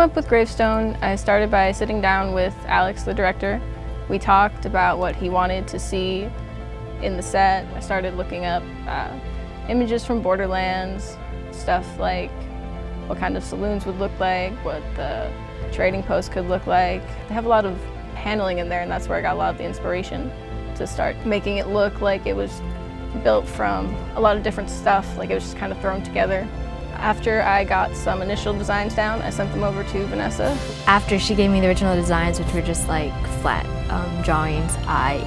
up with Gravestone, I started by sitting down with Alex, the director. We talked about what he wanted to see in the set. I started looking up uh, images from Borderlands, stuff like what kind of saloons would look like, what the trading post could look like. They have a lot of handling in there and that's where I got a lot of the inspiration to start making it look like it was built from a lot of different stuff, like it was just kind of thrown together. After I got some initial designs down, I sent them over to Vanessa. After she gave me the original designs, which were just like flat um, drawings, I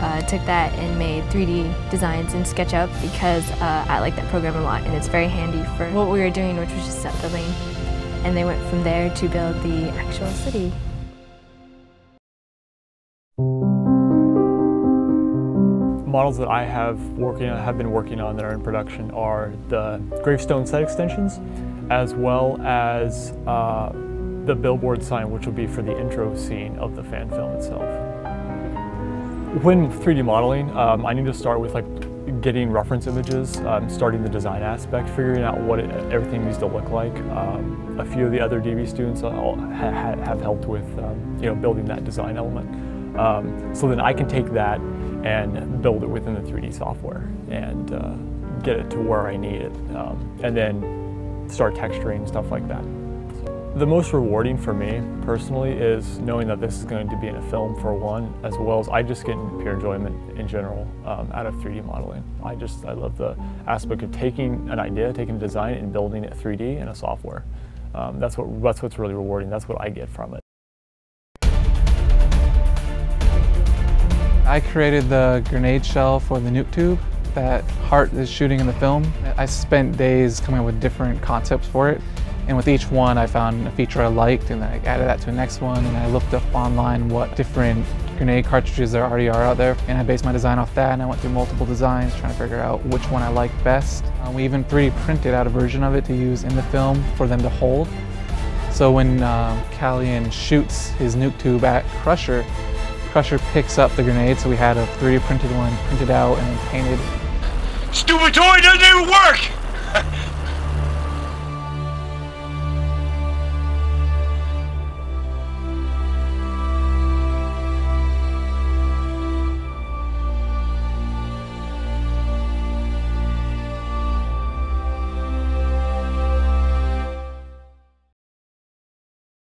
uh, took that and made 3D designs in SketchUp because uh, I like that program a lot and it's very handy for what we were doing, which was just set building. And they went from there to build the actual city. Models that I have working have been working on that are in production are the gravestone set extensions, as well as uh, the billboard sign, which will be for the intro scene of the fan film itself. When 3D modeling, um, I need to start with like getting reference images, um, starting the design aspect, figuring out what it, everything needs to look like. Um, a few of the other DV students ha have helped with um, you know building that design element. Um, so then I can take that and build it within the 3D software and uh, get it to where I need it. Um, and then start texturing, and stuff like that. The most rewarding for me personally is knowing that this is going to be in a film for one, as well as I just get pure enjoyment in general um, out of 3D modeling. I just, I love the aspect of taking an idea, taking a design and building it 3D in a software. Um, that's, what, that's what's really rewarding. That's what I get from it. I created the grenade shell for the nuke tube that Hart is shooting in the film. I spent days coming up with different concepts for it. And with each one, I found a feature I liked and then I added that to the next one. And I looked up online what different grenade cartridges there already are out there. And I based my design off that and I went through multiple designs trying to figure out which one I liked best. Uh, we even 3D printed out a version of it to use in the film for them to hold. So when uh, Callian shoots his nuke tube at Crusher, Crusher picks up the grenade, so we had a 3D printed one printed out and then painted. Stupid toy doesn't even work!